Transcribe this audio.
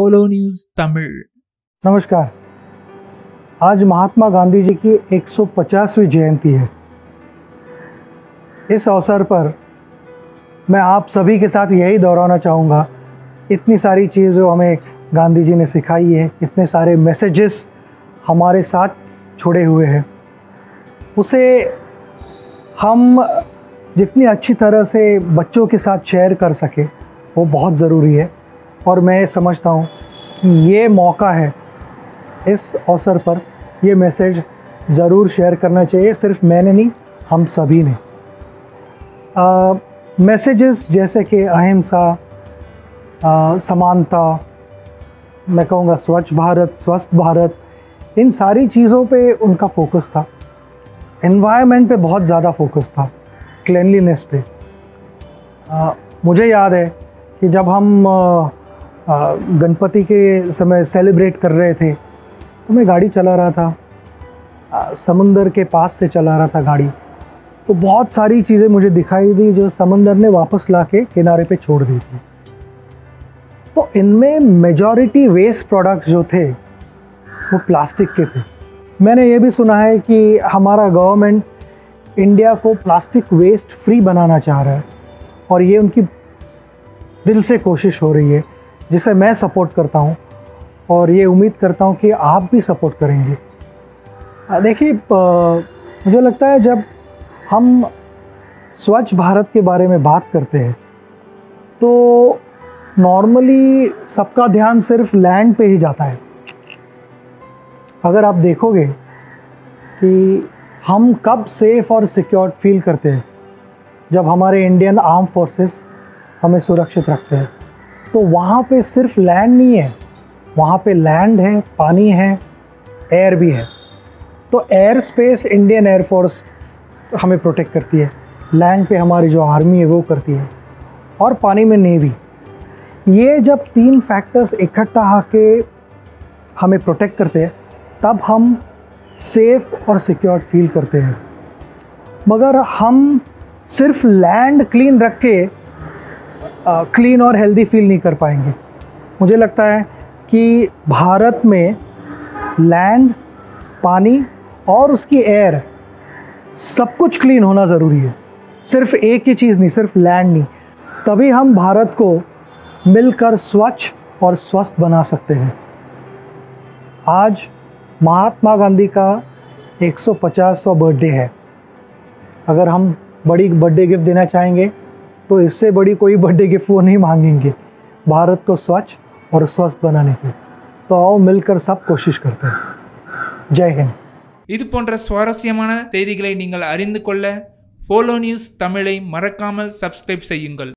Follow News Tamil. नमस्कार। आज महात्मा गांधी जी की 150वीं जयंती है। इस अवसर पर मैं आप सभी के साथ यही दोहराना चाहूँगा। इतनी सारी चीज़ जो हमें गांधी जी ने सिखाई है। इतने सारे मैसेजेस हमारे साथ जुड़े हुए हैं। उसे हम जितनी अच्छी तरह से बच्चों के साथ शेयर कर सके, वो बहुत ज़रूरी है। और मैं समझता हूँ कि ये मौका है। इस अवसर पर ये मैसेज ज़रूर शेयर करना चाहिए सिर्फ़ मैंने नहीं हम सभी ने। मैसेजेस जैसे कि अहिंसा समानता मैं कहूँगा स्वच्छ भारत स्वस्थ भारत इन सारी चीज़ों पे उनका फोकस था। एनवायरनमेंट पे बहुत ज़्यादा फोकस था क्लिनलीनेस पे। आ, मुझे याद है कि जब हम आ, गणपति के समय सेलिब्रेट कर रहे थे तो मैं गाड़ी चला रहा था। समुंदर के पास से चला रहा था गाड़ी। तो बहुत सारी चीज़ें मुझे दिखाई दी जो समंदर ने वापस ला के किनारे पे छोड़ दी थी। तो इनमें मेजॉरिटी वेस्ट प्रोडक्ट्स जो थे, वो प्लास्टिक के थे। मैंने ये भी सुना है कि हमारा गवर्नमेंट इंडिया को प्लास्टिक वेस्ट फ्री बनाना चाह रहा है और ये उनकी दिल से कोशिश हो रही है। जिसे मैं सपोर्ट करता हूँ और ये उम्मीद करता हूँ कि आप भी सपोर्ट करेंगे। देखिए मुझे लगता है जब हम स्वच्छ भारत के बारे में बात करते हैं तो नॉर्मली सबका ध्यान सिर्फ़ लैंड पे ही जाता है। अगर आप देखोगे कि हम कब सेफ़ और सिक्योर फील करते हैं, जब हमारे इंडियन आर्म फोर्सेस हमें सुरक्षित रखते हैं। तो वहाँ पे सिर्फ़ लैंड नहीं है, वहाँ पे लैंड है, पानी है एयर भी है। तो air space Indian air force हमें प्रोटेक्ट करती है। लैंड पे हमारी जो आर्मी है वो करती है। और पानी में नेवी ये जब तीन फैक्टर्स इकट्ठा आके हमें प्रोटेक्ट करते हैं, तब हम सेफ़ और सिक्योर फील करते हैं। मगर हम सिर्फ़ लैंड क्लीन रख के क्लीन और हेल्दी फील नहीं कर पाएँगे। मुझे लगता है कि भारत में लैंड पानी और उसकी एयर सब कुछ क्लीन होना ज़रूरी है। सिर्फ़ एक ही चीज़ नहीं, सिर्फ़ लैंड नहीं। तभी हम भारत को मिलकर स्वच्छ और स्वस्थ बना सकते हैं। आज महात्मा गांधी का 150वां बर्थडे है। अगर हम बड़ी बर्थडे गिफ्ट देना चाहेंगे तो इससे बड़ी कोई बर्थडे गिफ्ट वो नहीं मांगेंगे भारत को स्वच्छ और स्वस्थ बनाने की तो आओ मिलकर सब कोशिश करते हैं जय हिंद இது போன்ற சுவாரஸ்யமான செய்திகளை நீங்கள் அறிந்து கொள்ள ஃபாலோ நியூஸ் தமிழை மறக்காமல் சப்ஸ்கிரைப் செய்யுங்கள்